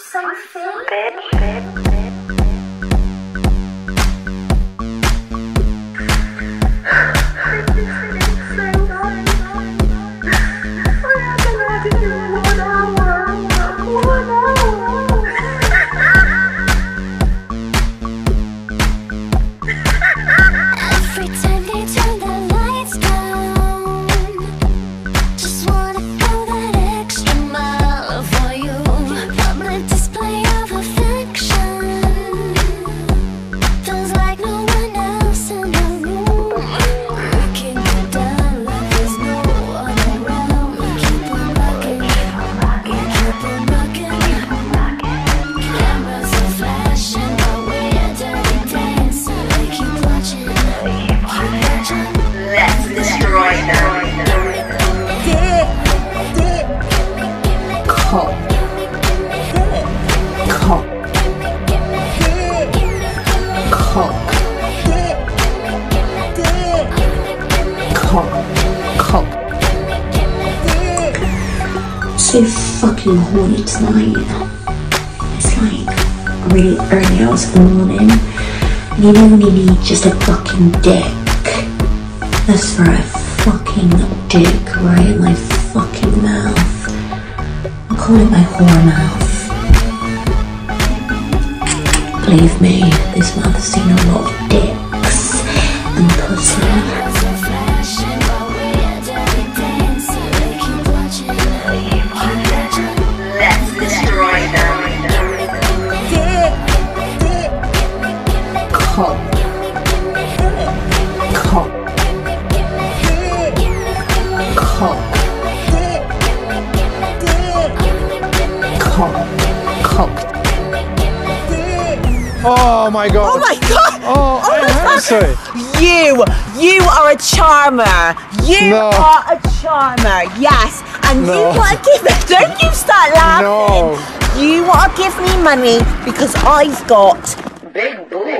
something? Every so fucking horny tonight. It's like really early hours of the morning. And you need just a fucking dick. That's for a fucking dick right in my fucking mouth. I call it my whore mouth. Believe me, this mouth's seen a lot of dicks and pussy. Let's destroy them. Cock, cock, cock, cock, cock. Dick. Oh my god. Oh my god! Oh, oh I my have to. You, you are a charmer. You No. are a charmer. Yes, and you want to give. Don't you start laughing. No. You want to give me money because I've got Big boom.